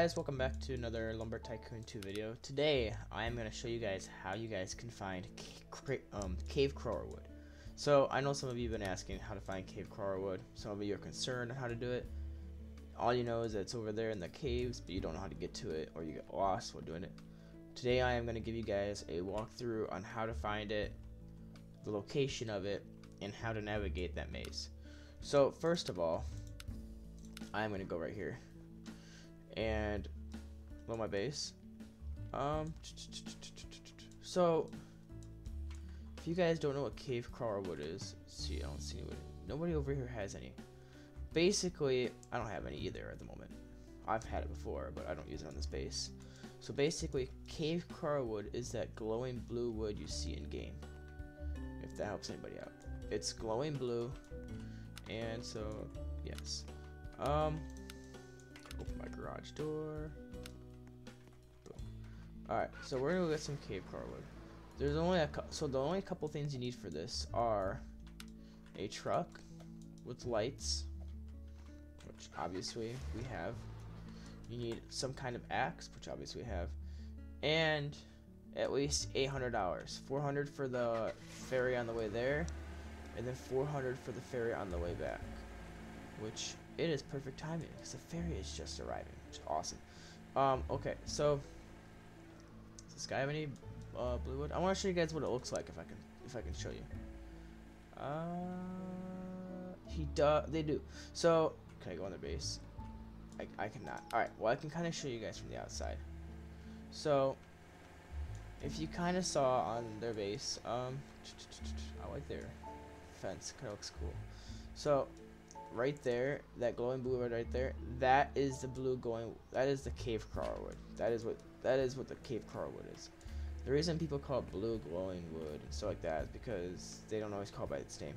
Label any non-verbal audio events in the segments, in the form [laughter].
guys, welcome back to another Lumber Tycoon 2 video. Today, I am going to show you guys how you guys can find um, cave crawler wood. So, I know some of you have been asking how to find cave crawler wood. Some of you are concerned on how to do it. All you know is that it's over there in the caves, but you don't know how to get to it, or you get lost while doing it. Today, I am going to give you guys a walkthrough on how to find it, the location of it, and how to navigate that maze. So, first of all, I'm going to go right here and load my base. Um, so if you guys don't know what cave crawler wood is, see, I don't see. Nobody over here has any. Basically, I don't have any either at the moment. I've had it before, but I don't use it on this base. So basically, cave crawler wood is that glowing blue wood you see in game. If that helps anybody out, it's glowing blue, and so yes. Um, Open my garage door. Alright, so we're gonna go get some cave car wood. There's only a so the only couple things you need for this are a truck with lights, which obviously we have. You need some kind of axe, which obviously we have, and at least $800. 400 for the ferry on the way there, and then 400 for the ferry on the way back, which it is perfect timing because the ferry is just arriving, which is awesome. Um, okay, so does this guy have any uh, blue wood? I want to show you guys what it looks like if I can if I can show you. Uh, he does. They do. So can I go on their base? I I cannot. All right. Well, I can kind of show you guys from the outside. So if you kind of saw on their base, um, [tsk] I like their fence. Kind of looks cool. So right there, that glowing blue wood right there, that is the blue going. That is the cave crawler wood. That is what that is what the cave crawler wood is. The reason people call it blue glowing wood and stuff like that is because they don't always call it by its name,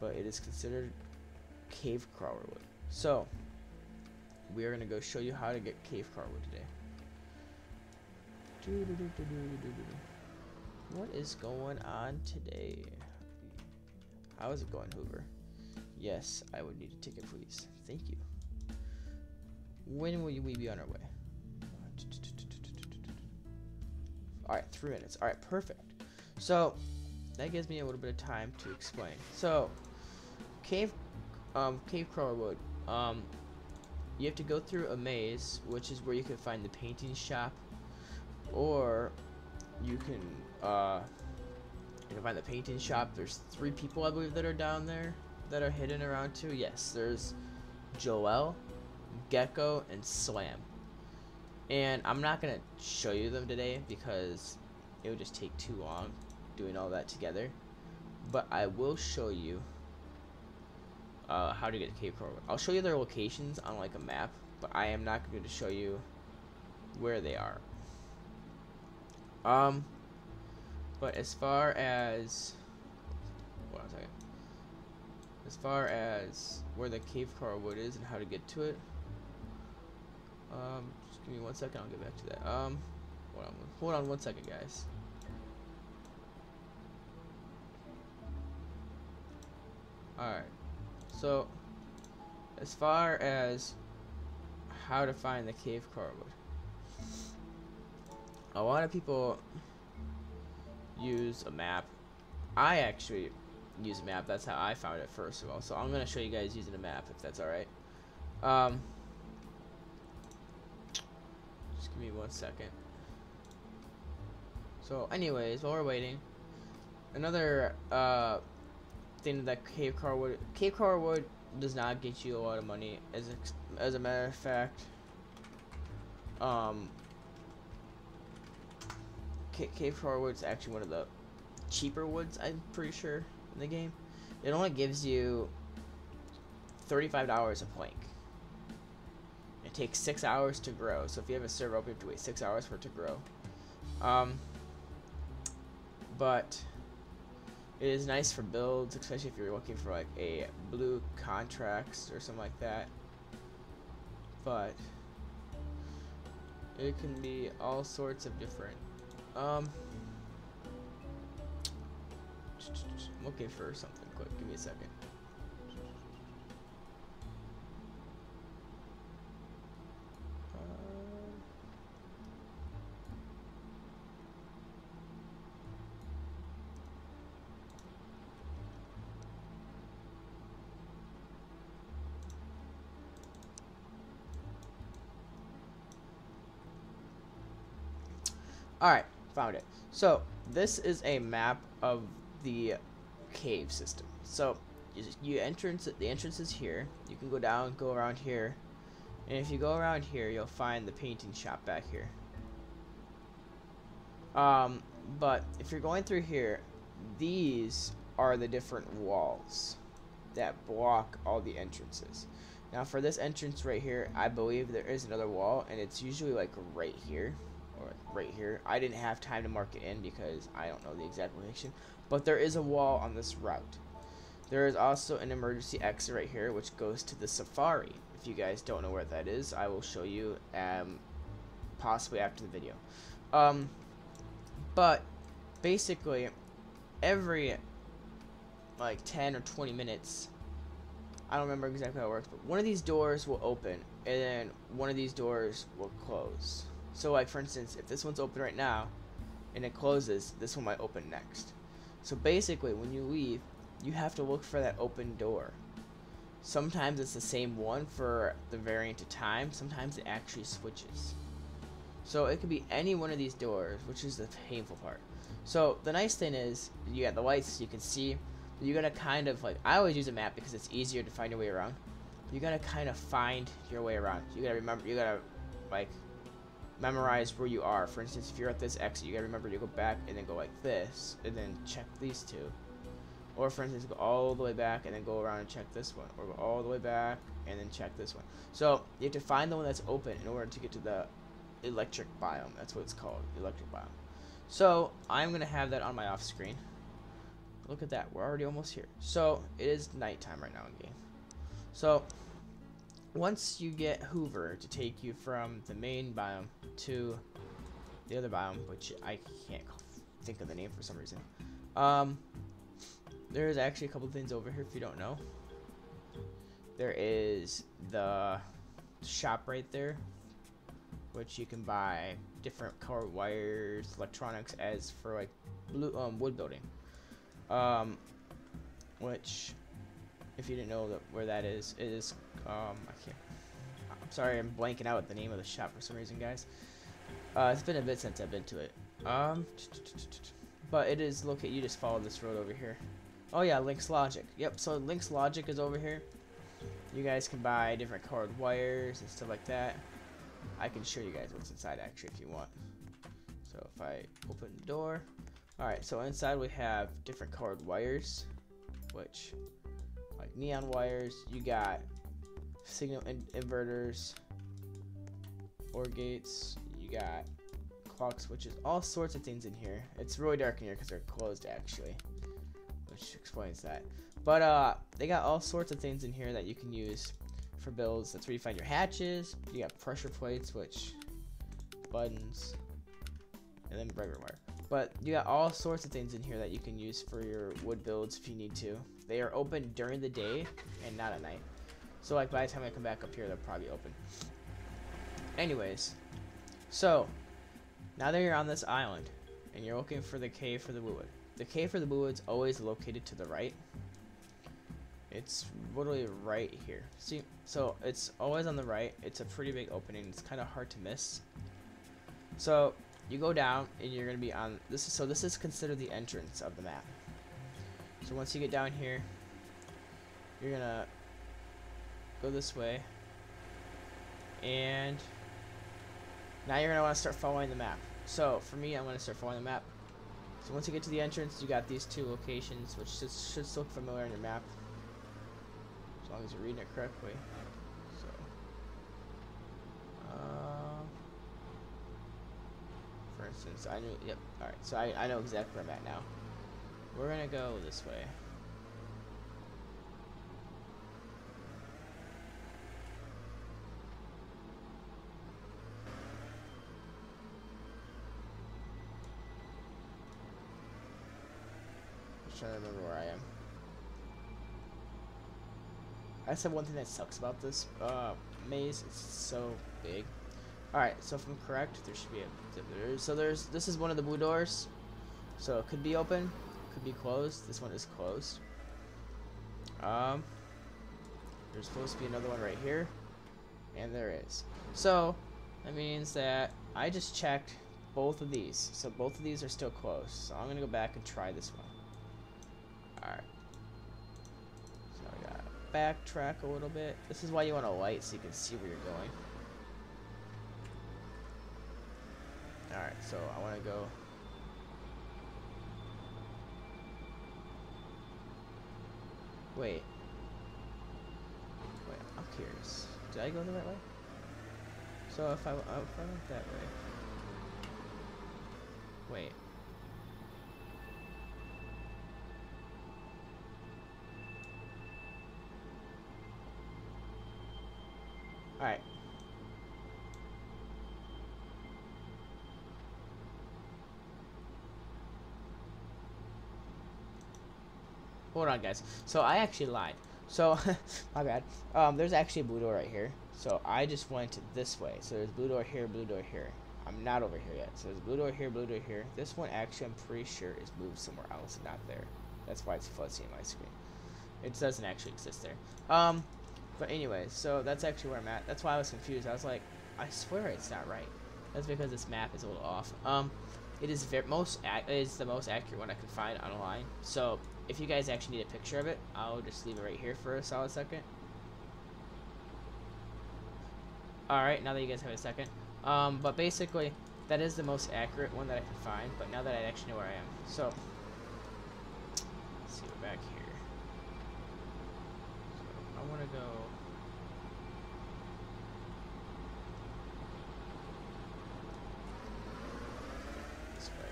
but it is considered cave crawler wood. So we are gonna go show you how to get cave crawler wood today. What is going on today? How is it going, Hoover? Yes, I would need a ticket, please. Thank you. When will we be on our way? Alright, three minutes. Alright, perfect. So, that gives me a little bit of time to explain. So, cave, um, cave crawler wood. Um, you have to go through a maze, which is where you can find the painting shop, or you can, uh, you can find the painting shop. There's three people, I believe, that are down there that are hidden around too? Yes, there's Joel, Gecko, and Slam. And I'm not going to show you them today because it would just take too long doing all that together. But I will show you uh, how to get to Cave Crawler. I'll show you their locations on like a map, but I am not going to show you where they are. Um, but as far as, hold on a second as far as where the cave car wood is and how to get to it. Um, just give me one second, I'll get back to that. Um, hold on, hold on one second, guys. Alright, so as far as how to find the cave car wood, a lot of people use a map. I actually use a map. That's how I found it first of all. So I'm gonna show you guys using a map if that's all right. Um, just give me one second. So, anyways, while we're waiting, another uh, thing that cave car wood cave car wood does not get you a lot of money. As a, as a matter of fact, um, cave car wood is actually one of the cheaper woods. I'm pretty sure in the game, it only gives you $35 a plank. It takes six hours to grow, so if you have a server open, you have to wait six hours for it to grow. Um, but it is nice for builds, especially if you're looking for like a blue contracts or something like that. But it can be all sorts of different. Um, I'm looking for something quick. Give me a second. Uh, Alright, found it. So, this is a map of the cave system. So, you, you entrance the entrance is here. You can go down, go around here. And if you go around here, you'll find the painting shop back here. Um, but if you're going through here, these are the different walls that block all the entrances. Now for this entrance right here, I believe there is another wall, and it's usually like right here, right here. I didn't have time to mark it in because I don't know the exact location, but there is a wall on this route. There is also an emergency exit right here, which goes to the safari. If you guys don't know where that is, I will show you um, possibly after the video. Um, but basically, every like 10 or 20 minutes, I don't remember exactly how it works, but one of these doors will open, and then one of these doors will close. So like for instance, if this one's open right now, and it closes, this one might open next. So basically, when you leave, you have to look for that open door. Sometimes it's the same one for the variant of time, sometimes it actually switches. So it could be any one of these doors, which is the painful part. So the nice thing is, you got the lights, you can see, you're gonna kind of like, I always use a map because it's easier to find your way around. You gotta kind of find your way around. You gotta remember, you gotta like memorize where you are. For instance, if you're at this exit, you gotta remember to go back and then go like this, and then check these two. Or for instance, go all the way back and then go around and check this one. Or go all the way back and then check this one. So you have to find the one that's open in order to get to the electric biome. That's what it's called, electric biome. So I'm gonna have that on my off screen. Look at that, we're already almost here. So it is nighttime right now in game. So once you get Hoover to take you from the main biome to the other biome, which I can't think of the name for some reason. Um, there's actually a couple things over here if you don't know. There is the shop right there, which you can buy different color wires, electronics as for like blue um, wood building. Um, which, if you didn't know that where that is, it is um, I can't. I'm sorry, I'm blanking out the name of the shop for some reason, guys. Uh, it's been a bit since I've been to it. Um, but it is located. You just follow this road over here. Oh yeah, Link's Logic. Yep. So Link's Logic is over here. You guys can buy different colored wires and stuff like that. I can show you guys what's inside actually if you want. So if I open the door. Alright, so inside we have different colored wires, which neon wires. You got signal in inverters, or gates. You got clock switches, all sorts of things in here. It's really dark in here because they're closed actually, which explains that. But uh, they got all sorts of things in here that you can use for builds. That's where you find your hatches. You got pressure plates, which buttons, and then regular wire. But you got all sorts of things in here that you can use for your wood builds if you need to. They are open during the day and not at night. So like by the time I come back up here, they'll probably open. Anyways, so now that you're on this island and you're looking for the cave for the wood, the cave for the wood's always located to the right. It's literally right here. See, so it's always on the right. It's a pretty big opening. It's kind of hard to miss. So you go down and you're gonna be on this. Is so this is considered the entrance of the map. So once you get down here, you're gonna go this way, and now you're gonna want to start following the map. So for me, I'm gonna start following the map. So once you get to the entrance, you got these two locations, which should, should look familiar on your map as long as you're reading it correctly. So, uh, for instance, I knew, yep, alright, so I, I know exactly where I'm at now. We're gonna go this way. Just trying to remember where I am. I said one thing that sucks about this uh, maze. It's so big. All right, so if I'm correct, there should be a. so there's this is one of the blue doors. So it could be open, could be closed. This one is closed. Um, there's supposed to be another one right here, and there is. So that means that I just checked both of these. So both of these are still closed. So I'm gonna go back and try this one. Alright. So I gotta backtrack a little bit. This is why you want a light so you can see where you're going. Alright, so I wanna go Wait. Wait, I'm curious. Did I go the right way? So if I, oh, if I went that way. Wait. Alright. Hold on, guys. So I actually lied. So, [laughs] my bad. Um, there's actually a blue door right here. So I just went this way. So there's blue door here, blue door here. I'm not over here yet. So there's blue door here, blue door here. This one actually, I'm pretty sure is moved somewhere else, not there. That's why it's fuzzy in my screen. It doesn't actually exist there. Um, but anyway, so that's actually where I'm at. That's why I was confused. I was like, I swear it's not right. That's because this map is a little off. Um, it is most it is the most accurate one I could find online. So if you guys actually need a picture of it, I'll just leave it right here for a solid second. Alright, now that you guys have a second. Um, but basically, that is the most accurate one that I can find, but now that I actually know where I am. So, let's see, we're back here. So, I want to go... This way.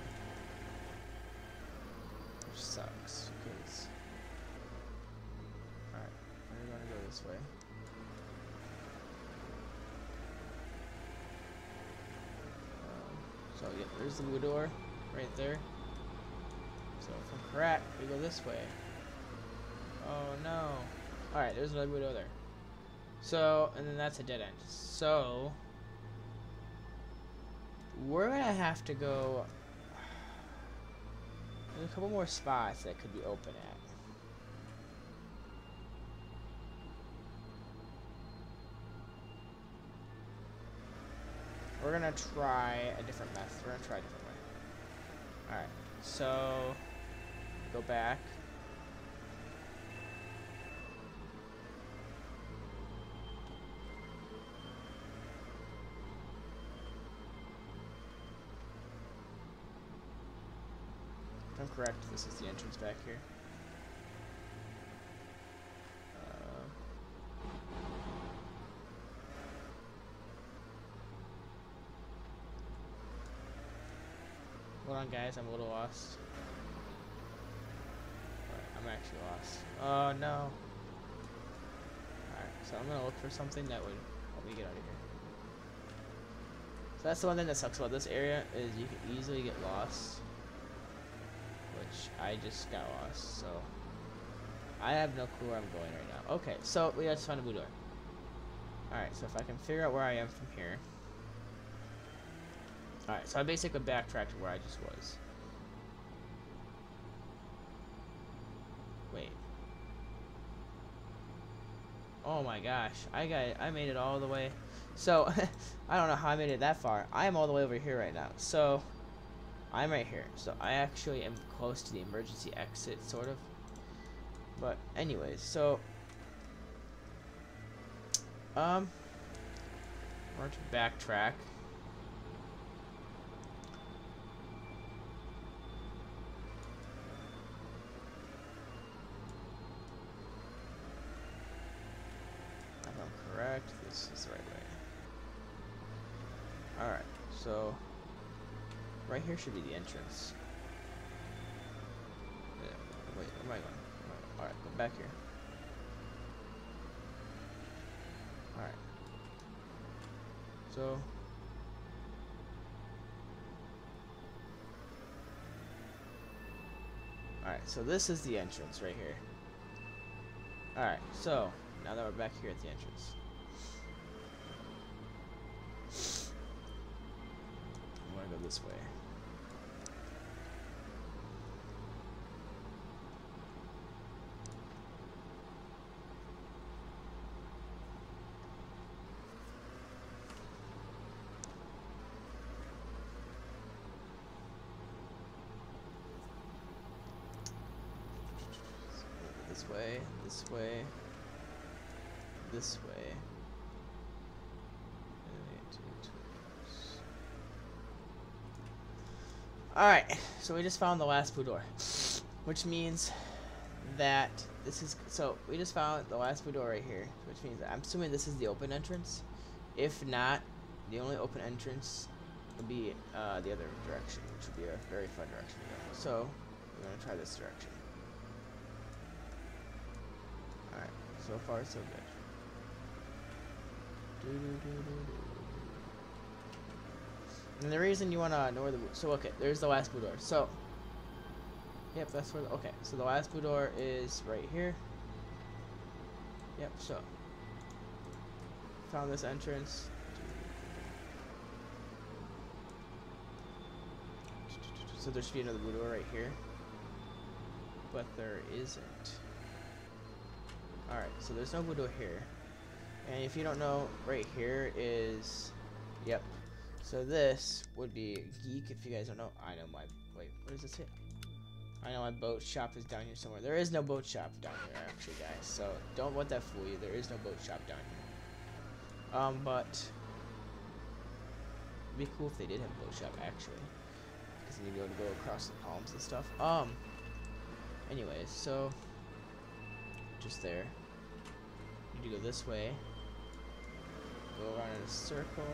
Which sucks, because... Alright, we're gonna go this way. Um, so yeah, there's the door right there. So from correct, we go this way. Oh no. Alright, there's another door there. So, and then that's a dead end. So, we're gonna have to go. [sighs] There's a couple more spots that could be open at. We're gonna try a different method. We're gonna try a different way. Alright, so go back. I'm correct, this is the entrance back here. Uh, Hold on, guys. I'm a little lost. Alright, I'm actually lost. Oh, no. Alright, so I'm gonna look for something that would help me get out of here. So that's the one thing that sucks about this area, is you can easily get lost. Which, I just got lost, so... I have no clue where I'm going right now. Okay, so we just found a blue door. Alright, so if I can figure out where I am from here... Alright, so I basically backtracked to where I just was. Wait. Oh my gosh, I got I made it all the way. So, [laughs] I don't know how I made it that far. I am all the way over here right now. So, I'm right here. So, I actually am close to the emergency exit, sort of. But, anyways, so... Um... We're to backtrack. If I'm correct, this is the right way. Alright, so right here should be the entrance. Yeah, wait, where am I going? Alright, go back here. Alright. So Alright, so this is the entrance right here. Alright, so now that we're back here at the entrance. this way. This way, this way, this way. Alright, so we just found the last blue door. Which means that this is so we just found the last blue door right here, which means I'm assuming this is the open entrance. If not, the only open entrance would be uh, the other direction, which would be a very fun direction to go. So we're gonna try this direction. Alright, so far so good. Doo -doo -doo and the reason you want to know where the so okay, there's the last blue door. So Yep, that's where the, okay. So the last blue door is right here. Yep, so found this entrance. So there should be another blue door right here. But there isn't. Alright, so there's no blue door here. And if you don't know, right here is yep. So this would be geek if you guys don't know. I know my wait, what does this hit? I know my boat shop is down here somewhere. There is no boat shop down here, actually, guys. So don't let that fool you. There is no boat shop down here. Um, but it'd be cool if they did have a boat shop, actually, because then you'd be able to go across the palms and stuff. Um. Anyways, so just there. You need to go this way. Go around in a circle.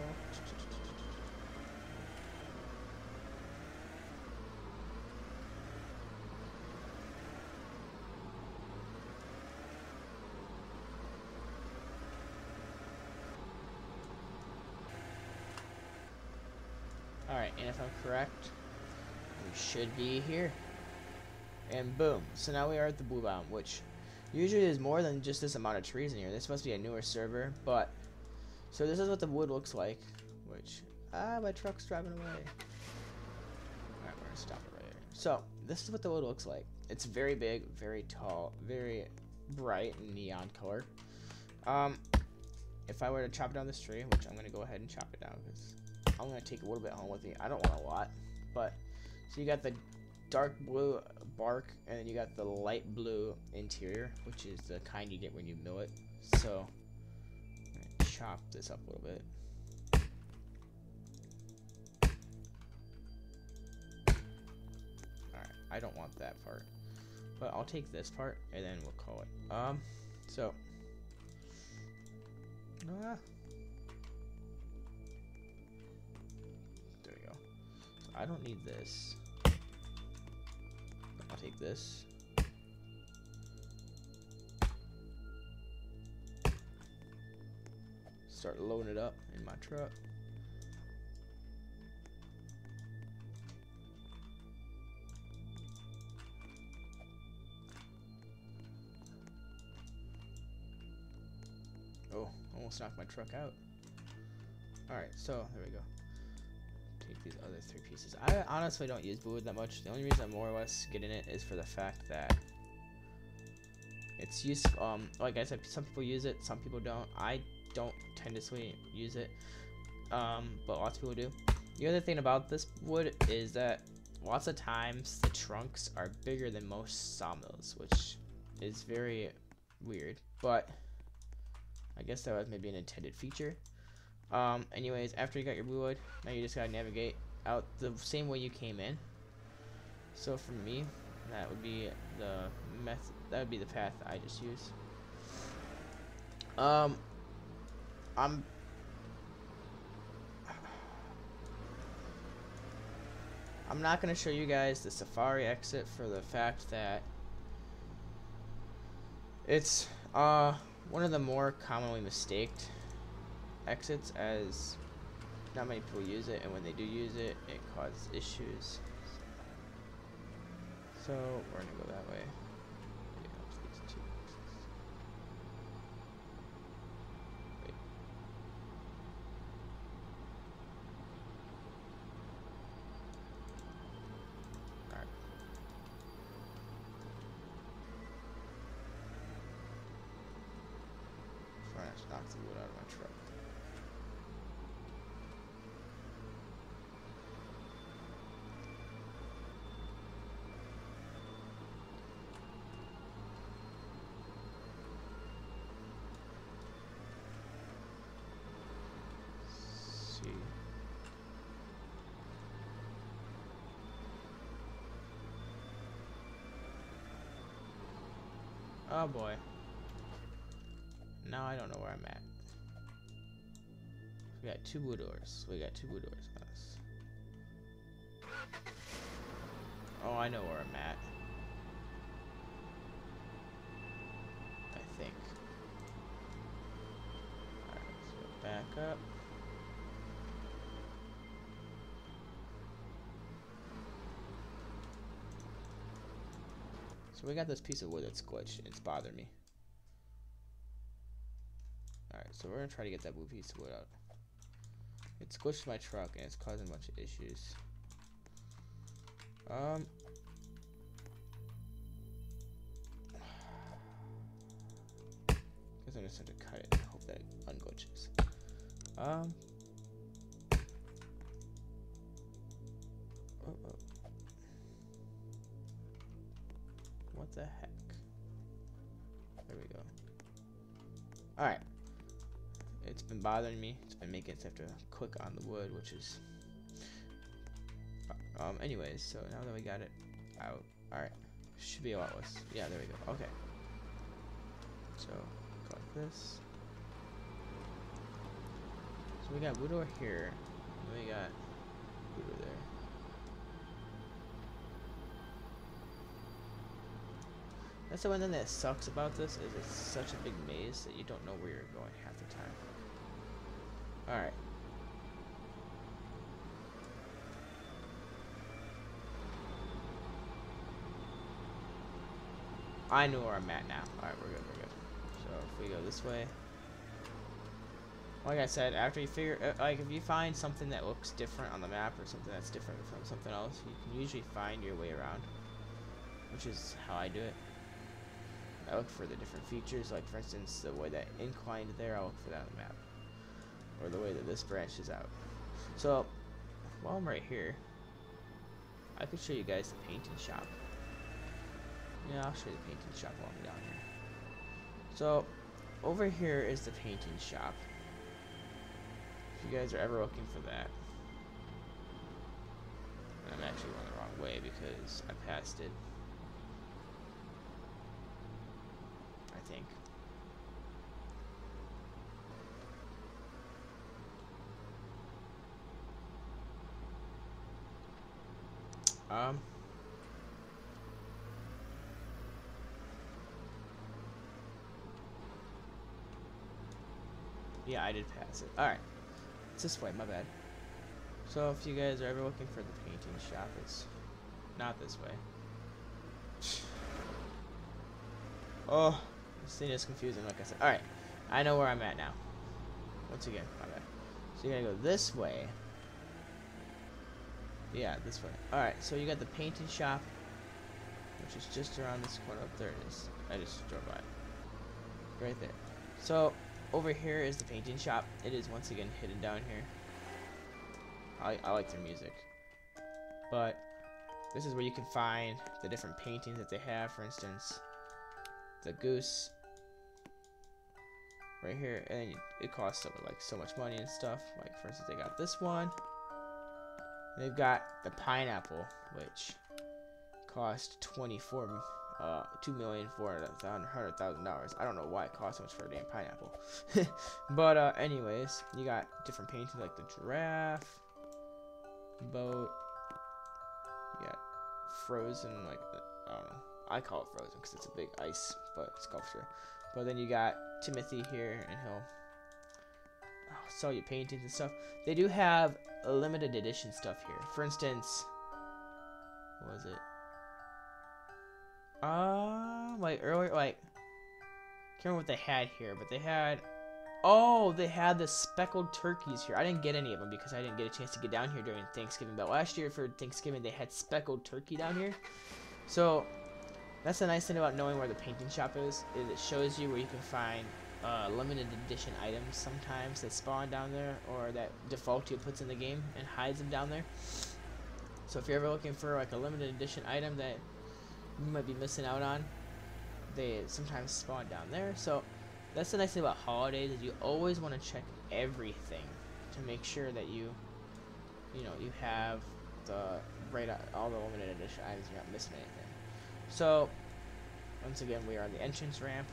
Alright, and if I'm correct, we should be here. And boom. So now we are at the blue biome, which usually is more than just this amount of trees in here. This must be a newer server, but... So this is what the wood looks like, which... Ah, my truck's driving away. Alright, we're gonna stop it right here. So, this is what the wood looks like. It's very big, very tall, very bright neon color. Um, if I were to chop down this tree, which I'm gonna go ahead and chop it down because I'm gonna take a little bit home with me. I don't want a lot, but so you got the dark blue bark, and then you got the light blue interior, which is the kind you get when you mill it. So chop this up a little bit. Alright, I don't want that part. But I'll take this part and then we'll call it. Um, so. Ah, I don't need this. I'll take this. Start loading it up in my truck. Oh, almost knocked my truck out. Alright, so there we go these other three pieces. I honestly don't use blue that much. The only reason I'm more or less getting it is for the fact that it's useful. Um, like I said, some people use it, some people don't. I don't tend to use it, um, but lots of people do. The other thing about this wood is that lots of times the trunks are bigger than most sawmills, which is very weird. But I guess that was maybe an intended feature. Um, anyways, after you got your blue wood, now you just gotta navigate out the same way you came in. So for me, that would be the method. That would be the path I just used. Um, I'm. I'm not gonna show you guys the Safari exit for the fact that it's uh one of the more commonly mistaked exits as not many people use it and when they do use it it causes issues. So we're gonna go that way knock the wood out of my truck. Oh boy. Now I don't know where I'm at. We got two blue doors. We got two blue doors on us. Oh, I know where I'm at. I think. Alright, let's go back up. So we got this piece of wood that's glitched. It's bothering me. Alright, so we're gonna try to get that blue piece of wood out. It's glitched my truck and it's causing a bunch of issues. Um. I'm just going to cut it and hope that it unglitches. Um. Oh, oh. What the heck? There we go. Alright. It's been bothering me. It's been making it have to click on the wood, which is... Um, anyways, so now that we got it out, alright. Should be a lot less. Yeah, there we go. Okay. So, like this. So we got wood over here. And we got wood over there. That's the one thing that sucks about this is it's such a big maze that you don't know where you're going half the time. Alright. I know where I'm at now. Alright, we're good, we're good. So if we go this way. Like I said, after you figure, uh, like if you find something that looks different on the map or something that's different from something else, you can usually find your way around. Which is how I do it. I look for the different features, like for instance, the way that inclined there, I'll look for that on the map. Or the way that this branches out. So, while I'm right here, I could show you guys the painting shop. Yeah, I'll show you the painting shop while I'm down here. So, over here is the painting shop. If you guys are ever looking for that. I'm actually going the wrong way because I passed it. think. Um. Yeah, I did pass it. Alright. It's this way, my bad. So if you guys are ever looking for the painting shop, it's not this way. [sighs] Oh. This thing is confusing, like I said. Alright, I know where I'm at now. Once again, my bad. So you're gonna go this way. Yeah, this way. Alright, so you got the painting shop, which is just around this corner. Up there it is. I just drove by. Right there. So, over here is the painting shop. It is once again hidden down here. I, I like their music. But, this is where you can find the different paintings that they have, for instance the goose right here and it costs like so much money and stuff like for instance they got this one they've got the pineapple which cost 24 uh two million four hundred thousand dollars i don't know why it costs so much for a damn pineapple [laughs] but uh anyways you got different paintings like the giraffe boat you got frozen like i don't know I call it Frozen because it's a big ice but sculpture. But then you got Timothy here, and he'll oh, sell you paintings and stuff. They do have limited edition stuff here. For instance, what was it? Uh, like earlier, like, I can't remember what they had here, but they had, oh, they had the speckled turkeys here. I didn't get any of them because I didn't get a chance to get down here during Thanksgiving. But last year for Thanksgiving, they had speckled turkey down here. So that's the nice thing about knowing where the painting shop is, is it shows you where you can find uh, limited edition items sometimes that spawn down there or that Defaultio puts in the game and hides them down there. So if you're ever looking for like a limited edition item that you might be missing out on, they sometimes spawn down there. So that's the nice thing about holidays is you always want to check everything to make sure that you, you know, you have the right all the limited edition items. You're not missing anything. So, Once again, we are on the entrance ramp.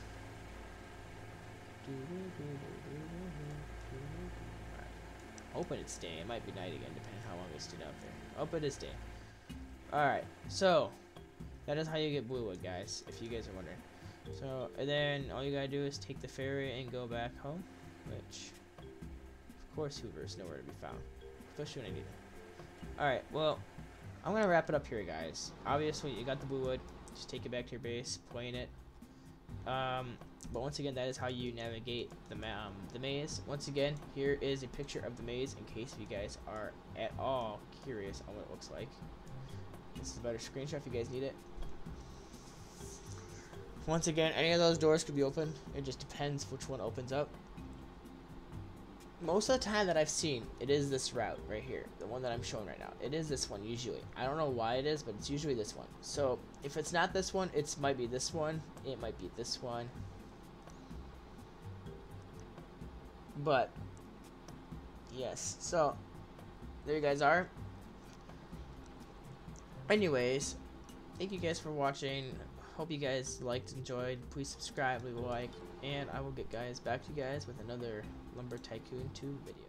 Open it's day. It might be night again, depending how long we stood out there. Open it's day. Alright, so that is how you get Bluewood, guys, if you guys are wondering. So, and then all you gotta do is take the ferry and go back home, which, of course, Hoover is nowhere to be found, especially when I need it. Alright, well, I'm gonna wrap it up here, guys. Obviously, you got the Bluewood. Just take it back to your base, plane it. Um, but once again, that is how you navigate the um, the maze. Once again, here is a picture of the maze in case you guys are at all curious on what it looks like. This is a better screenshot if you guys need it. Once again, any of those doors could be open. It just depends which one opens up. Most of the time that I've seen, it is this route right here. The one that I'm showing right now. It is this one usually. I don't know why it is, but it's usually this one. So, if it's not this one, it might be this one. It might be this one. But, yes. So, there you guys are. Anyways, thank you guys for watching. Hope you guys liked, enjoyed. Please subscribe, leave a like, and I will get guys back to you guys with another Lumber Tycoon 2 video.